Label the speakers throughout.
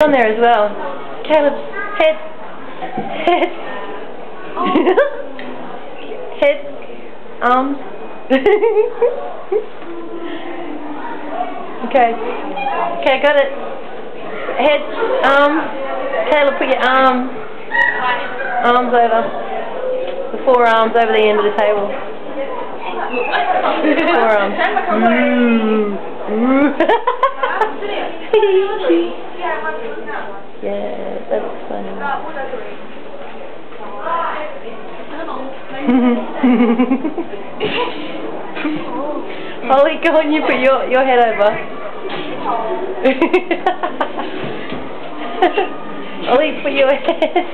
Speaker 1: on there as well. Caleb's head. Head. head. Arms. okay. Okay, I got it. Head. Arms. Caleb, put your arm. Arms over. The forearms over the end of the table. Forearms. Mm. Yeah, that looks funny. Holly, go on, you put your, your head over. Ollie, put your head.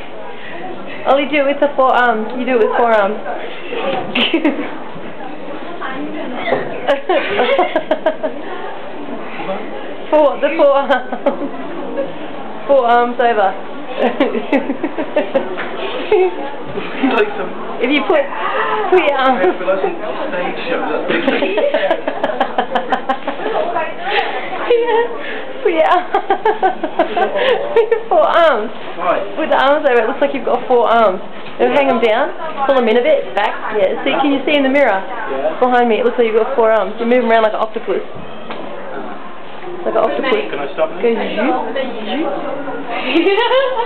Speaker 1: Ollie, do it with the forearms. You do it with forearms. four, the forearms. Four arms over. if you put put your arms.
Speaker 2: stage show.
Speaker 1: put your four arms.
Speaker 2: Right.
Speaker 1: Put the arms over. It looks like you've got four arms. Now hang them down. Pull them in a bit. Back. Yeah. See? Can you see in the mirror?
Speaker 2: Yeah.
Speaker 1: Behind me, it looks like you've got four arms. You move them around like an octopus. Like an octopus.
Speaker 2: Can I stop?
Speaker 1: Go zoop.